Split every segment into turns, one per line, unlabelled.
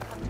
If the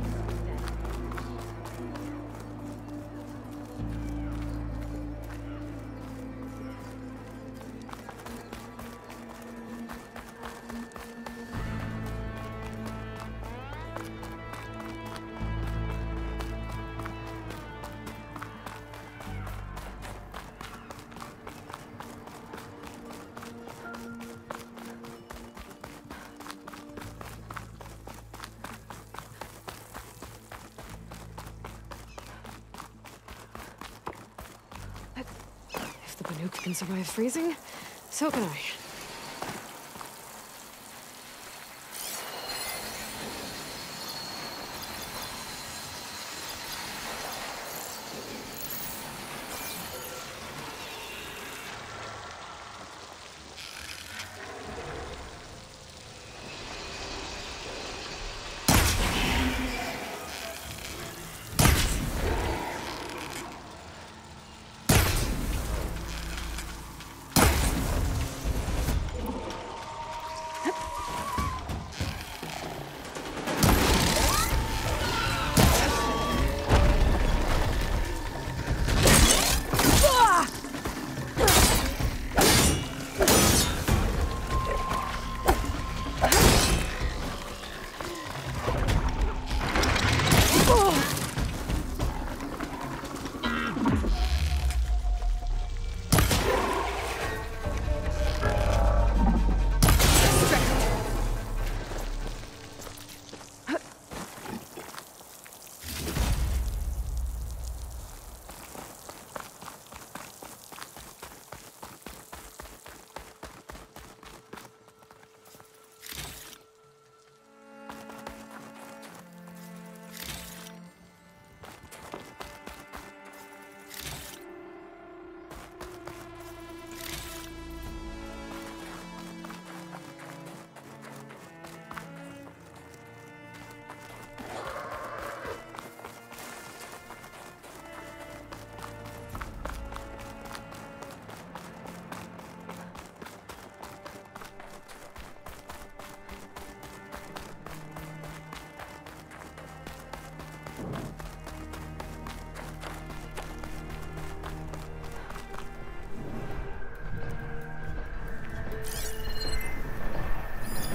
Banuk can survive freezing, so can I.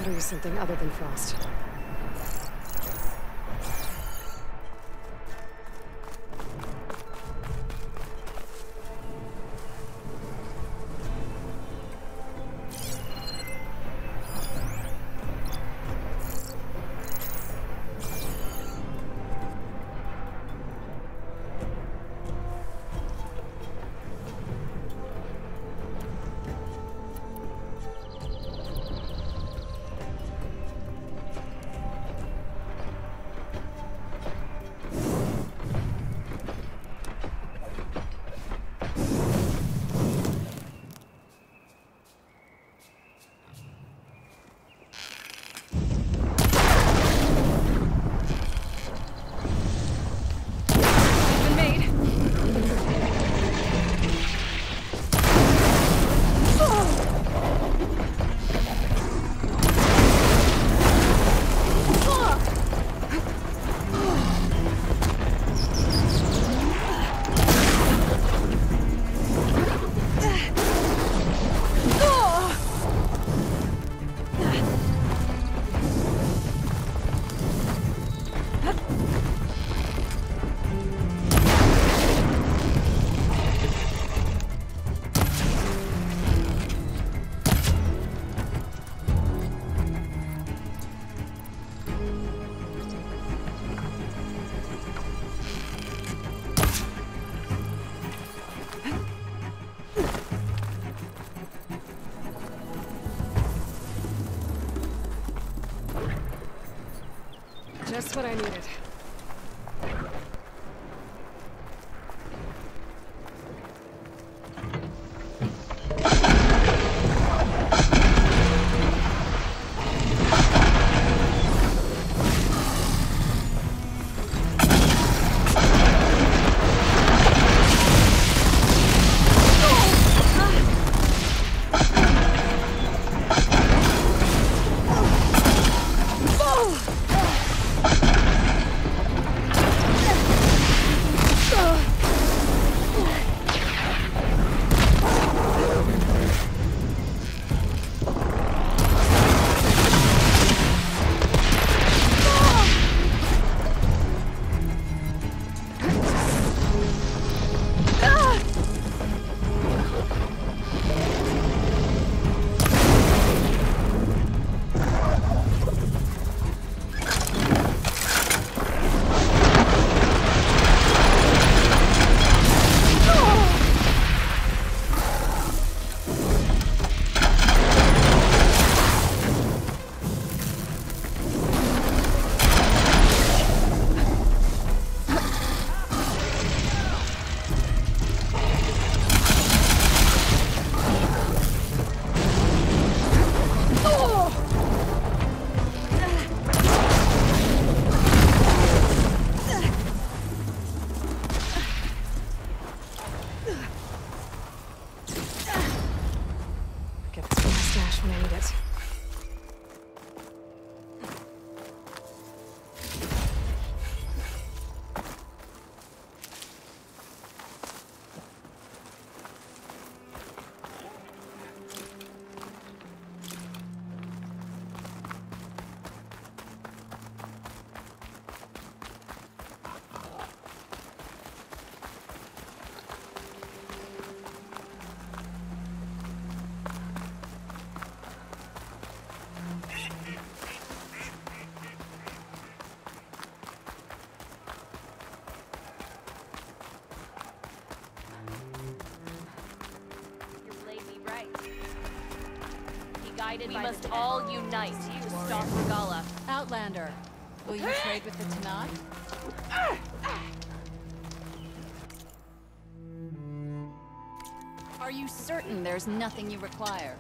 Better something other than frost. What I needed.
Stop
Outlander, will you trade with the Tenakth? Are you certain there's nothing you require?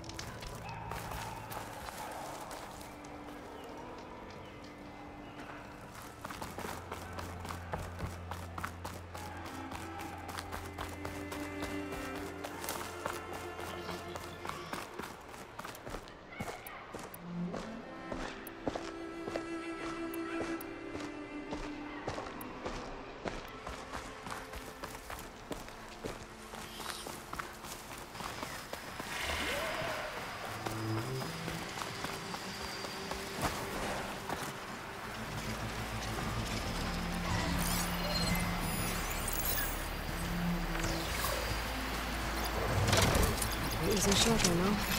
Using shelter, no?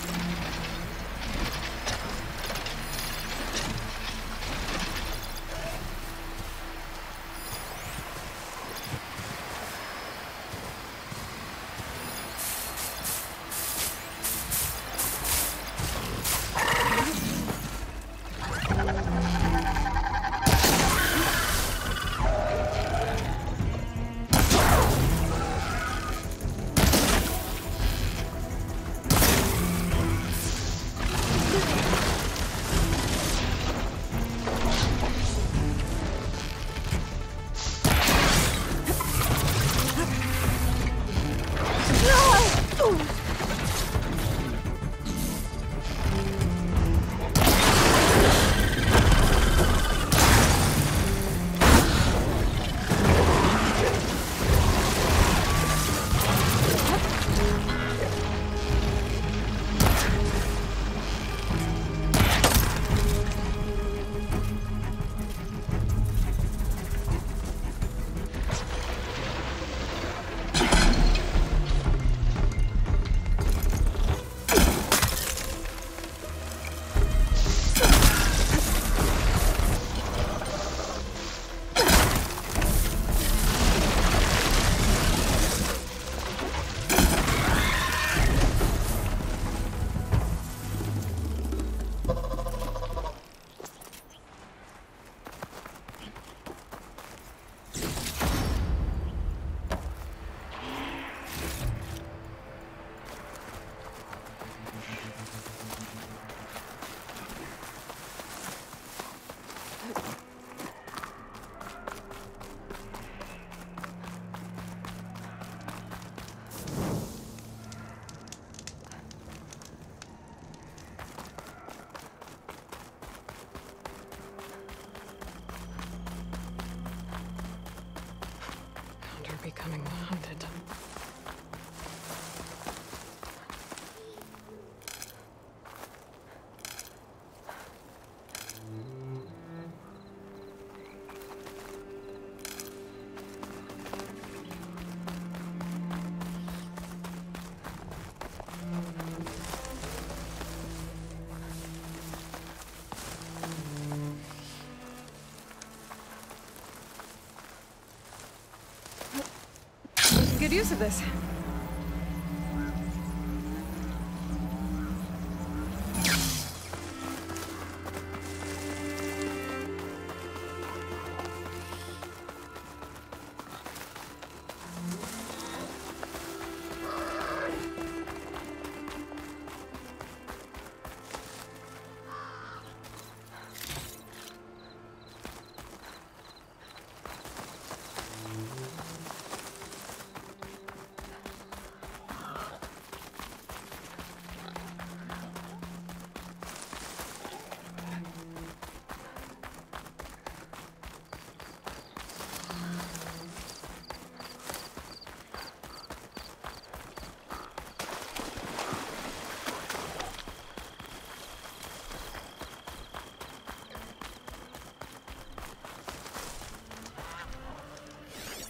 Use of this.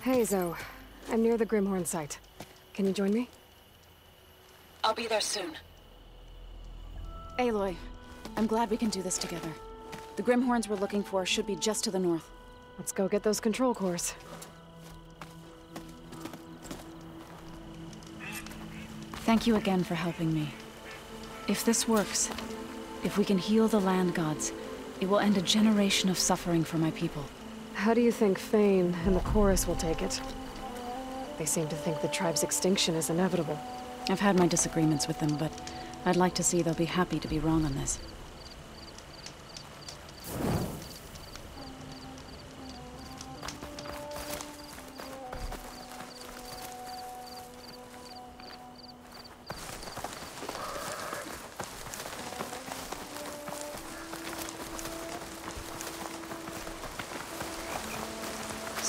Hey, Zo. I'm near the Grimhorn site. Can you join me?
I'll be there soon.
Aloy, I'm glad we can do this together. The Grimhorns we're looking for should be just to the north.
Let's go get those control cores.
Thank you again for helping me. If this works, If we can heal the land gods, it will end a generation of suffering for my people.
How do you think Thane and the Chorus will take it? They seem to think the tribe's extinction is inevitable.
I've had my disagreements with them, but I'd like to see they'll be happy to be wrong on this.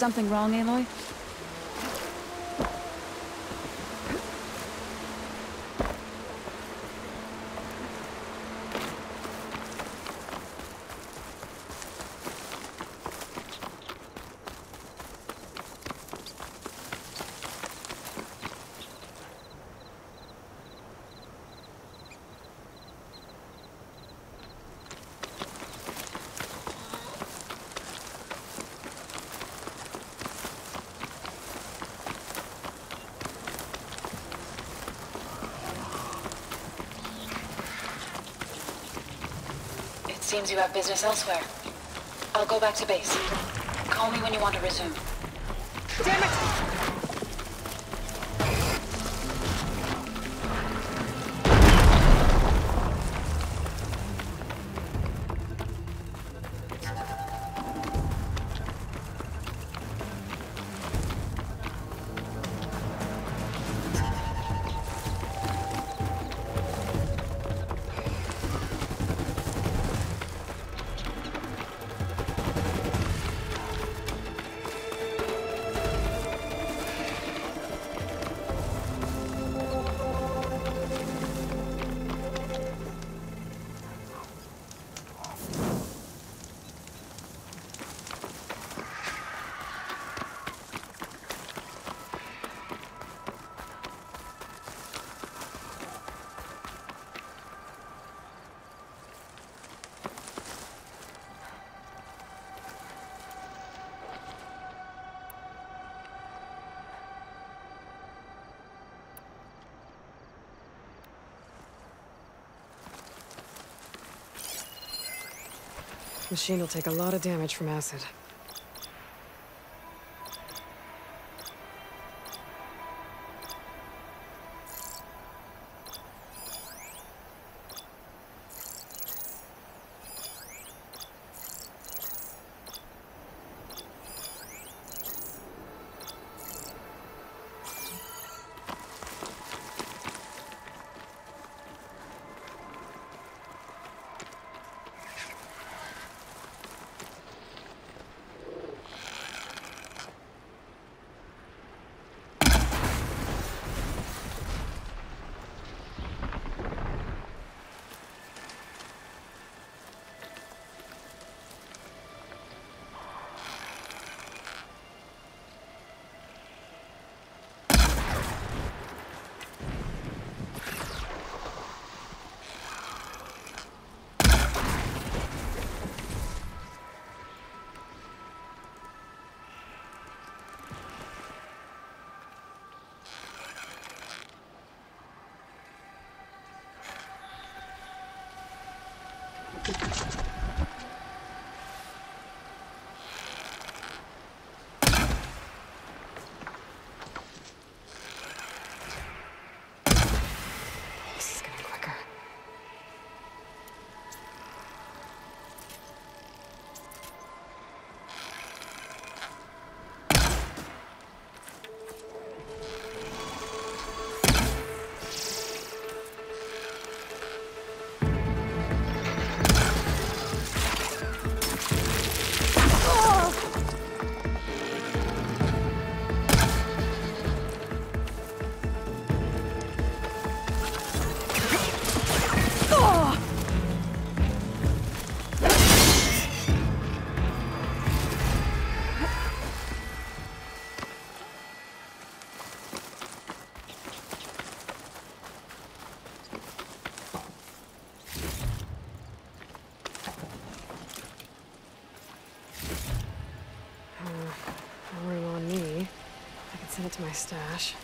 Something wrong, Aloy?
It seems you have business elsewhere. I'll go back to base. Call me when you want to resume.
Damn it! Machine will take a lot of damage from acid. I my send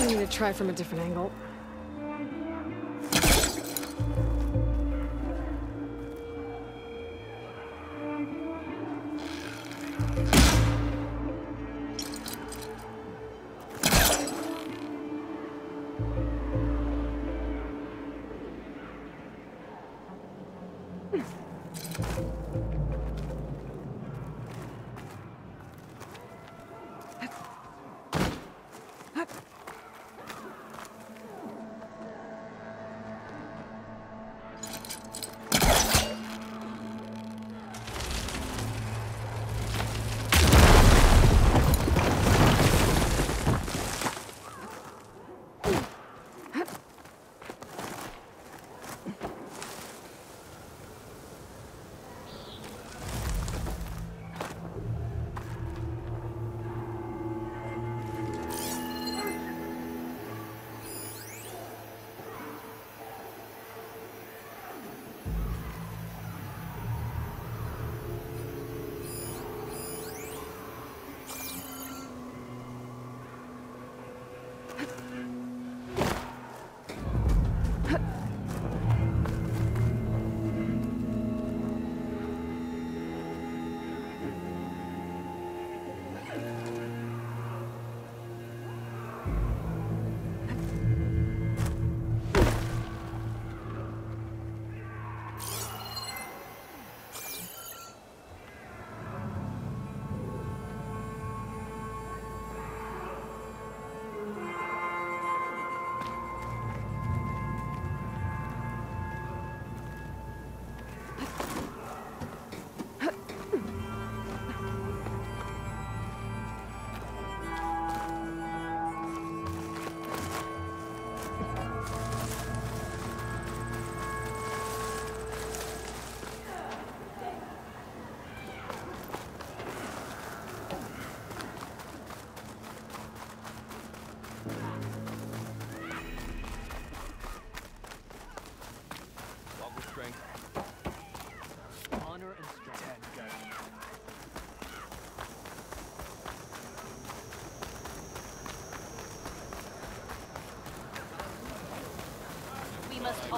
I'm gonna try from a different angle.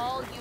All unite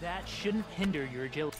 That shouldn't hinder your agility.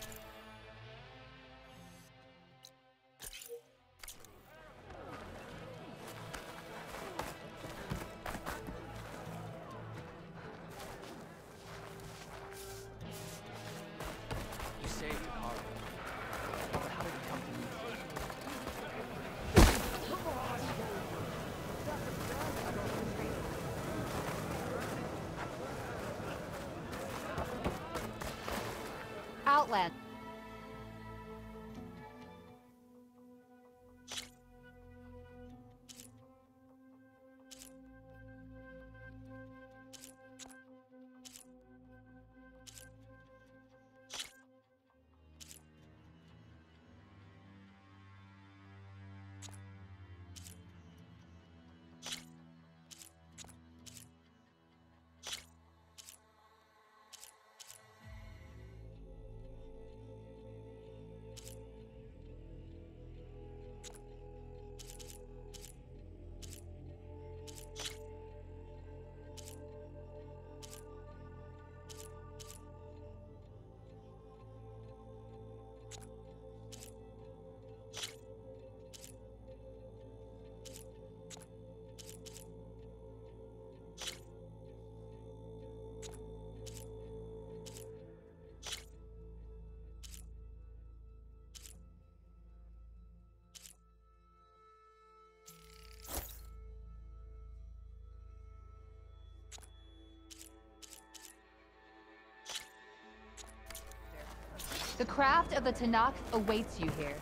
The craft of the Tenakth awaits you here.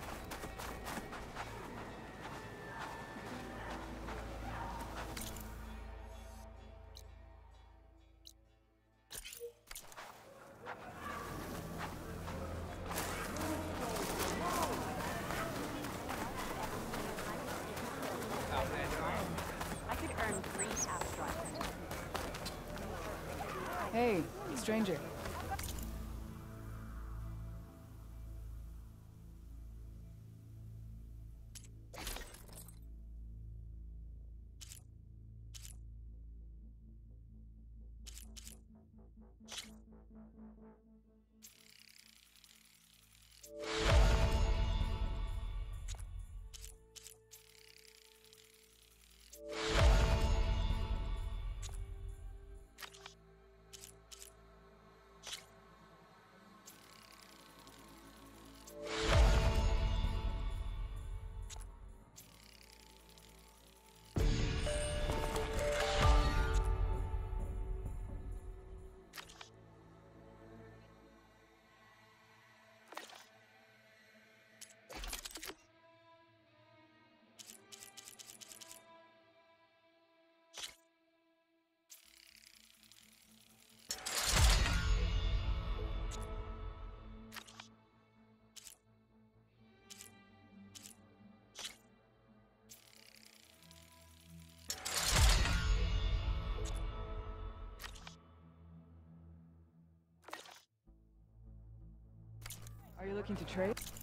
Are you looking to trade?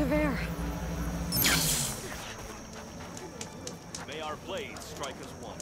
Of air.
May our blades strike as one.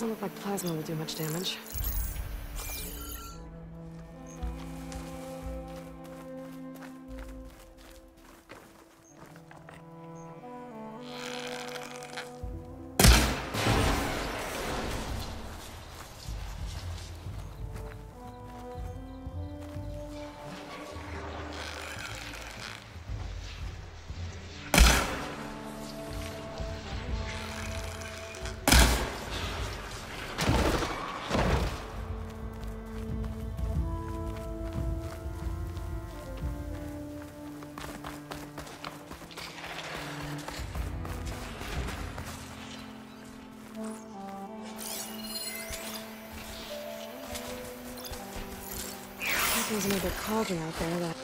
Doesn't look like plasma will do much damage. There's another cauldron out there that...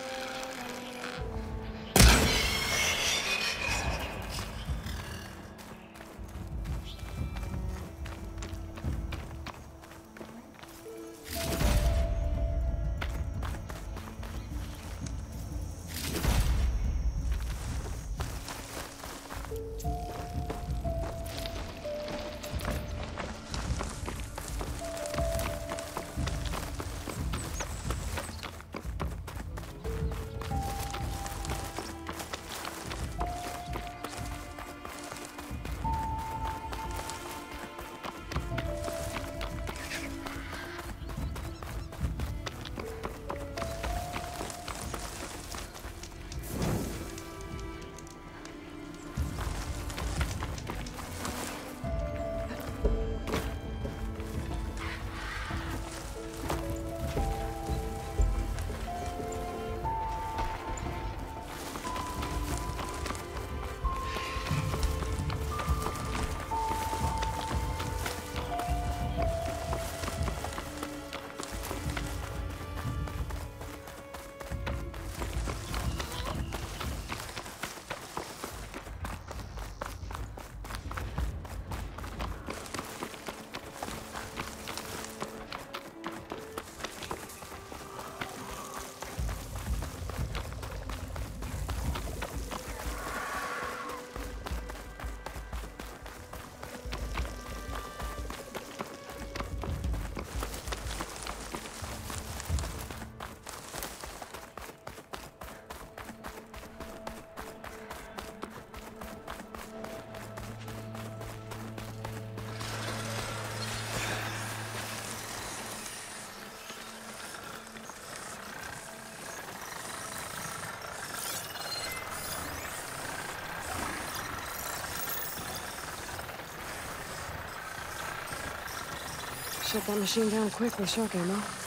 Shut that machine down quick shock ammo.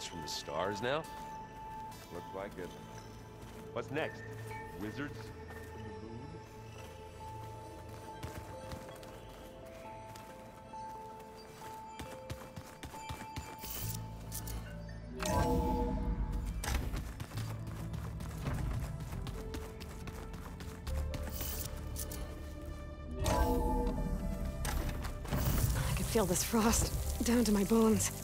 Immortals from the stars now?
Looks like it. What's next? Wizards? from the moon?
I can feel this frost down to my bones.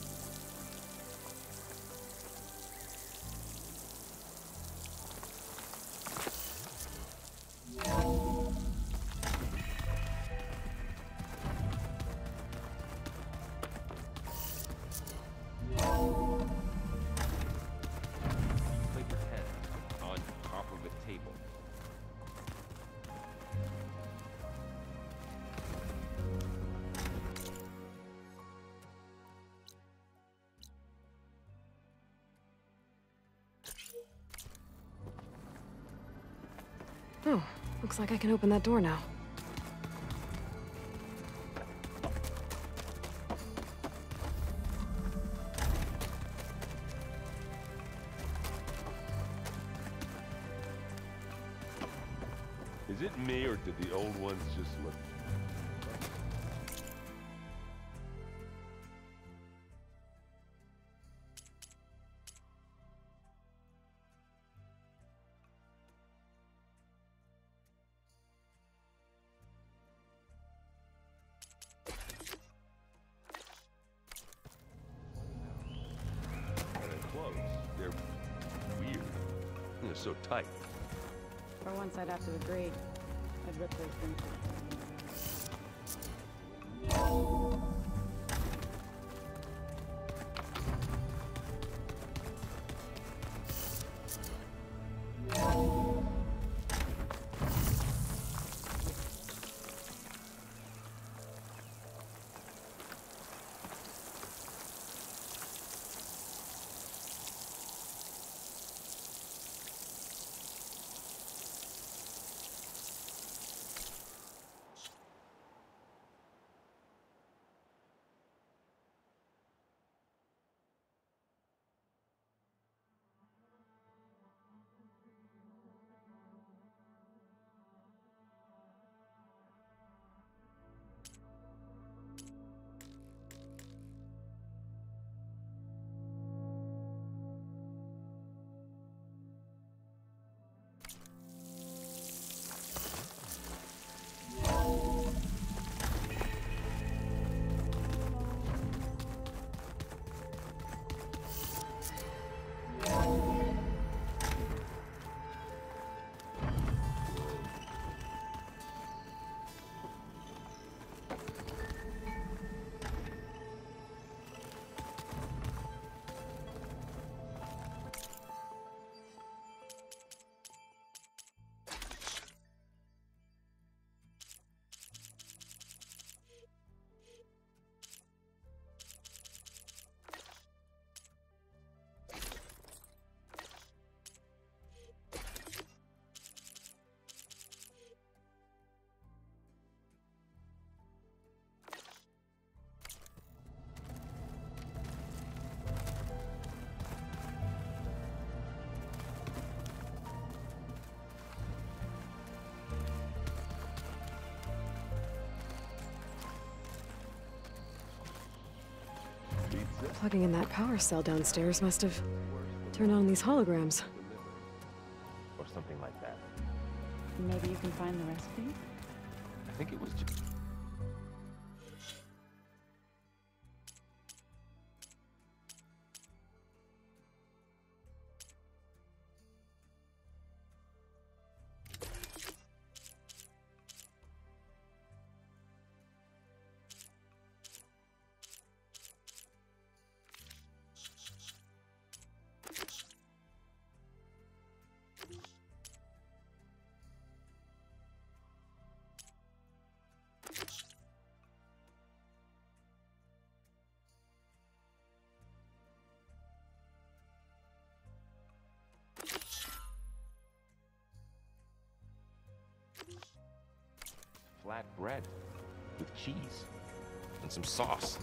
Looks like I can open that door now.
Have to agree. I'd rip those things.
Plugging in that power cell downstairs must have turned on these holograms.
Or something like that.
Maybe you can find the recipe?
I think it was just... sauce.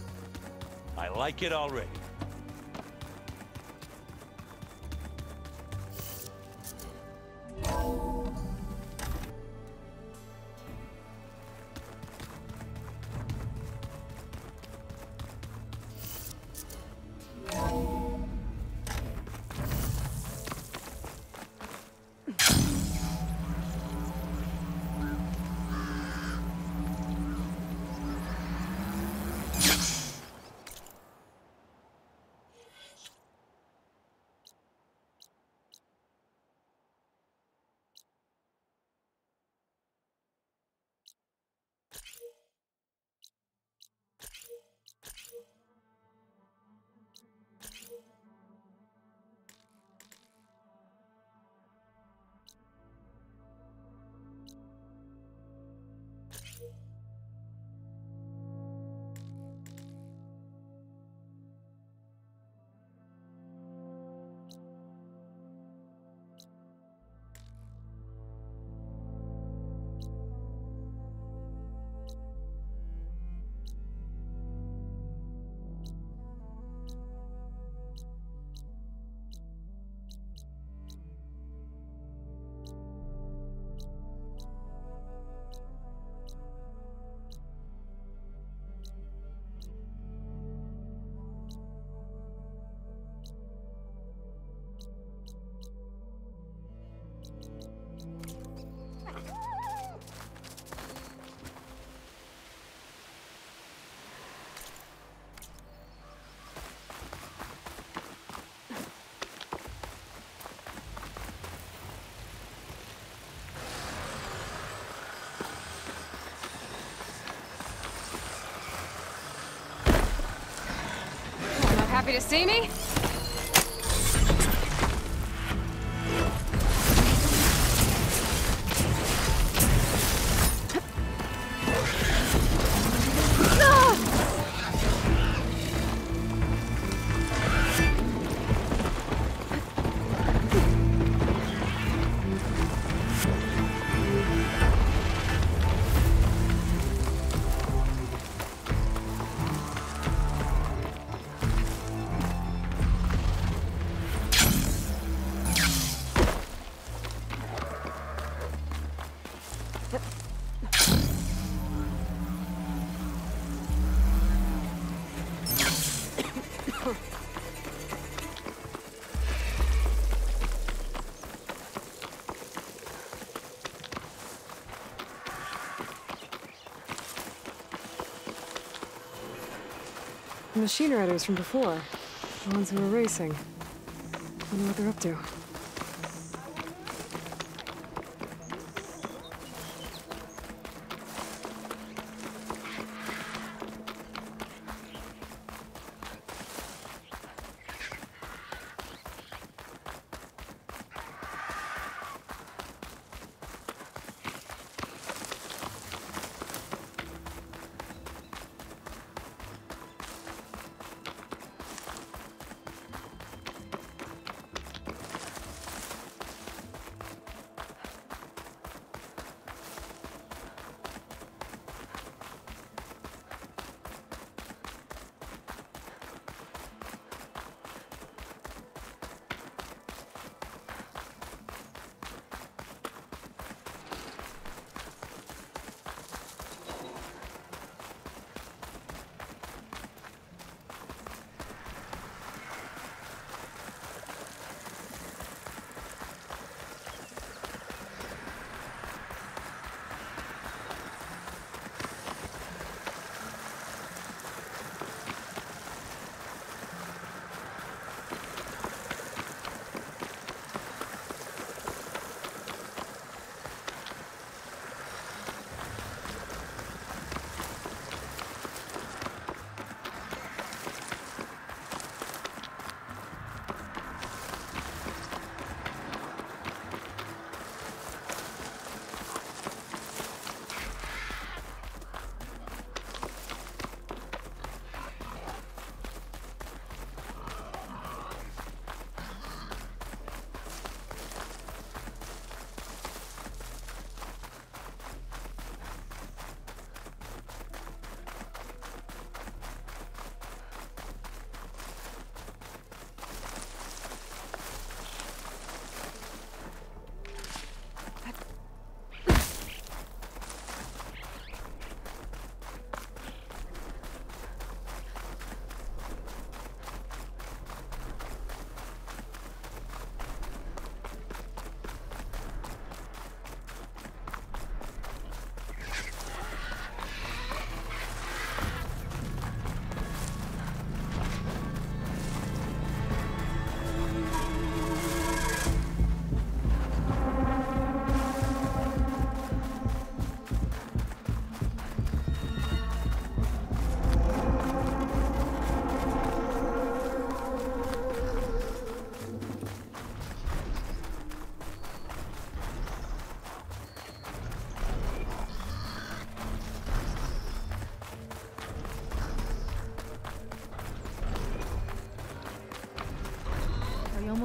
I like it already.
Happy to see me? The machine riders from before. The ones who were racing. Wonder what they're up to.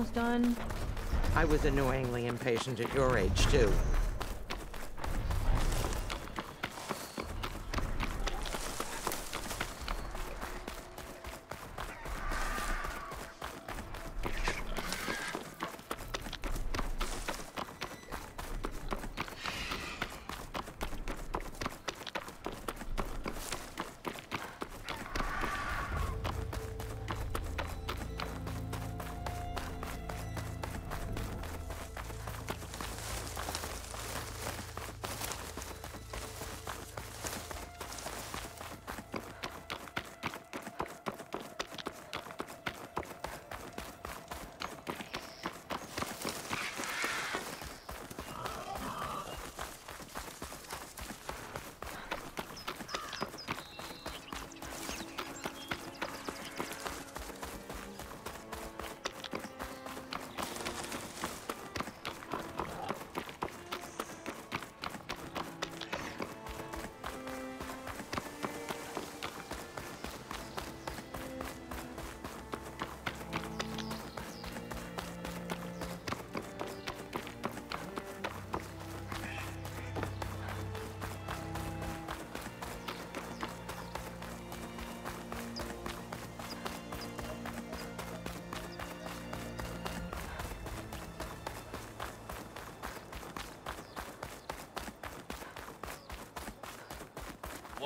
Almost done?
I was annoyingly impatient at your age, too.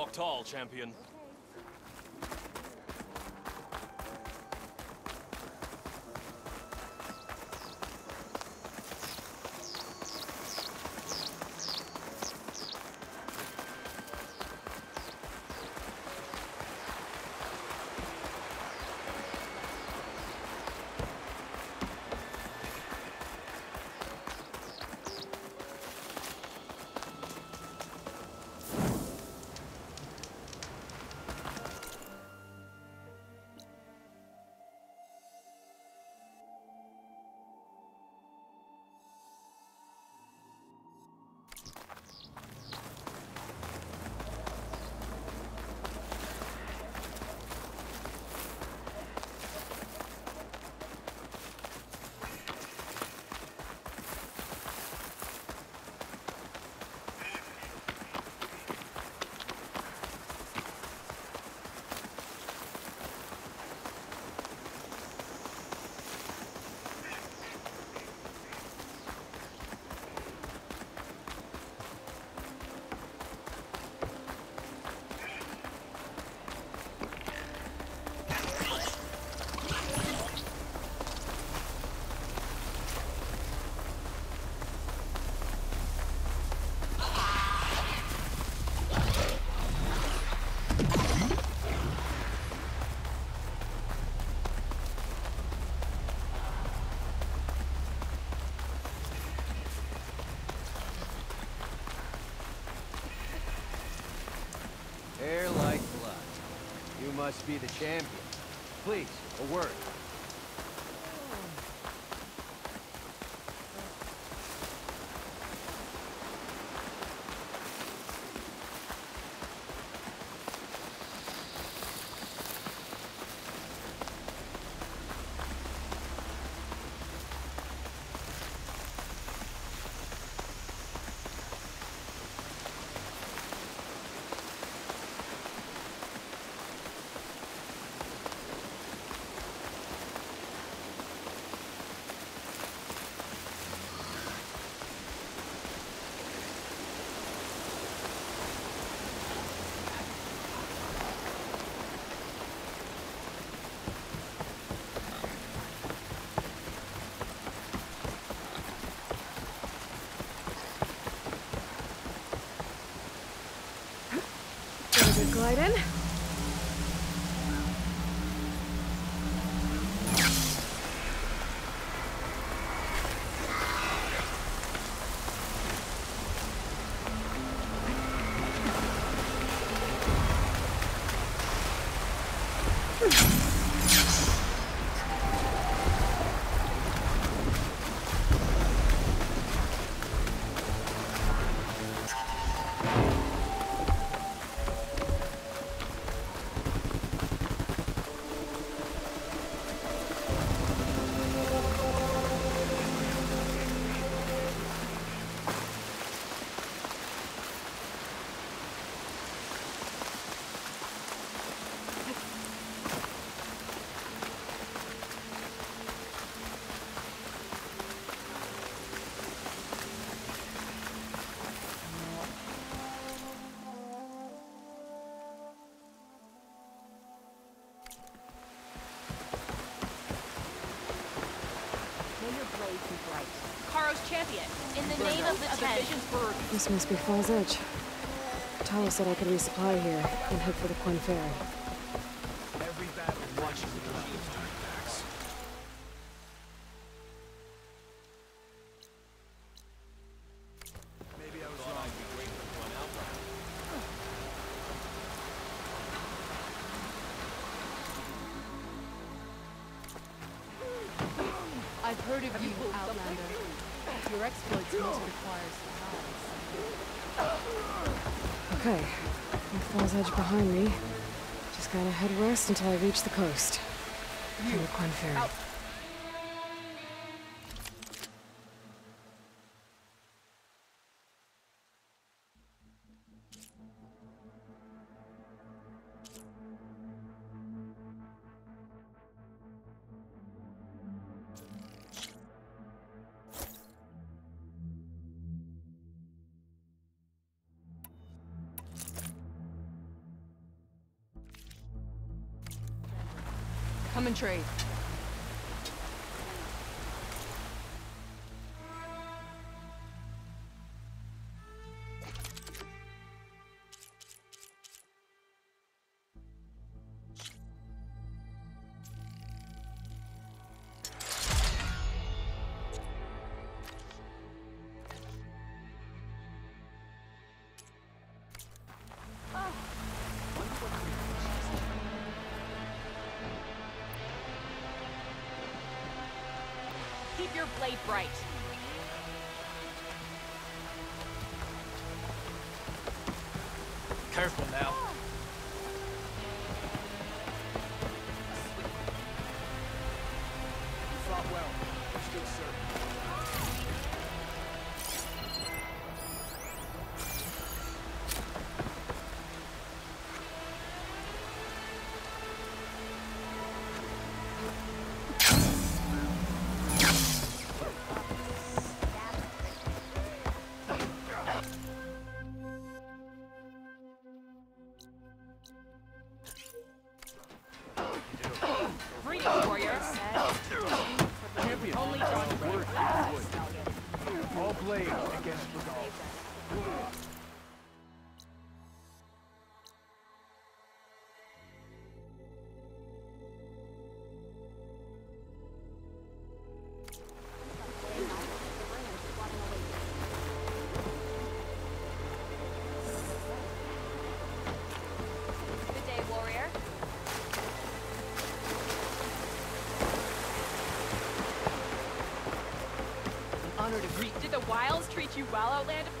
Walk tall, champion.
Be the champion. Please, a word.
There's This must be Fall's Edge. Tala said I could resupply here and head for the Quinn Ferry. Okay, with Fall's Edge behind me, just gotta head west until I reach the coast. The Quinn Ferry.
Wood.
You well, Outlander?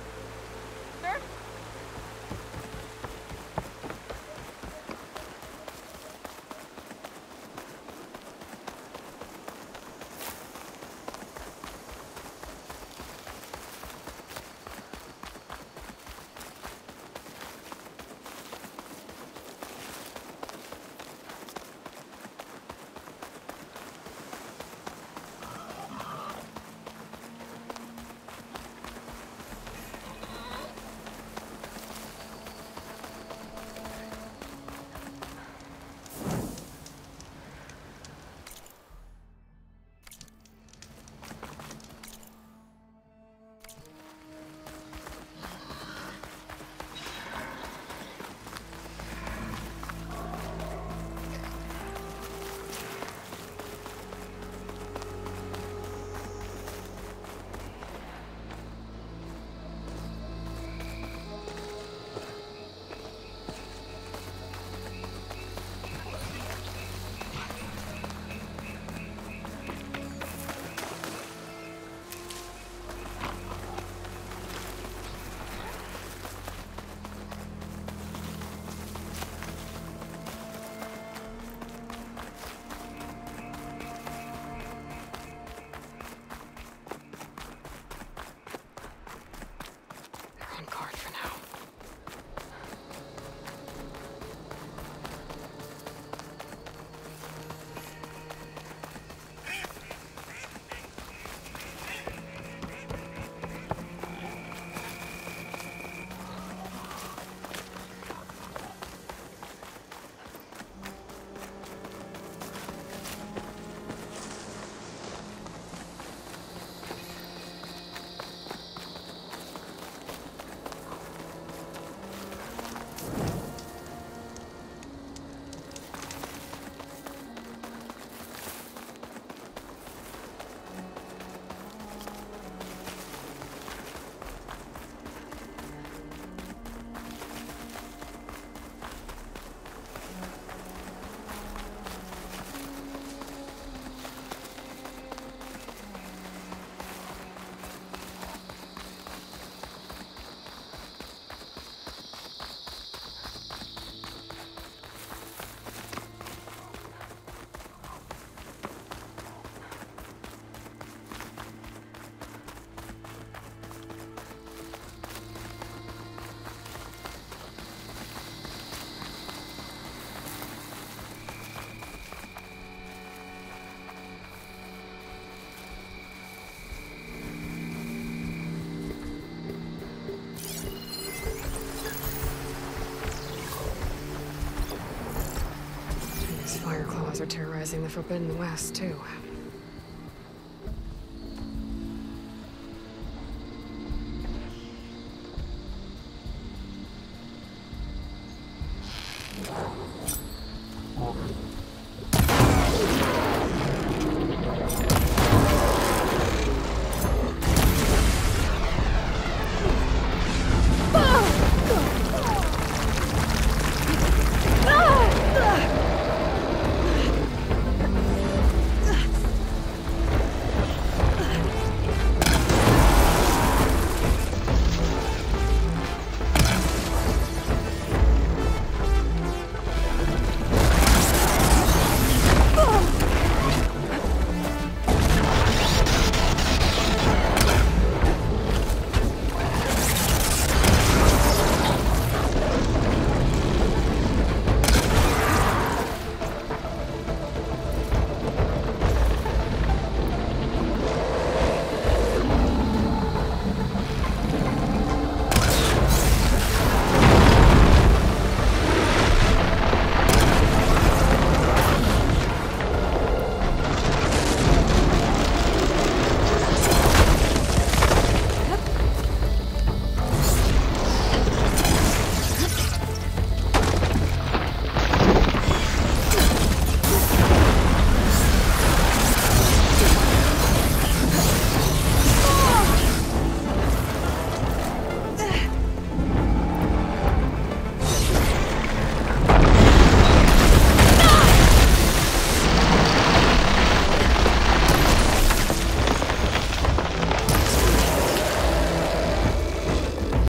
Outlaws are terrorizing the Forbidden West, too.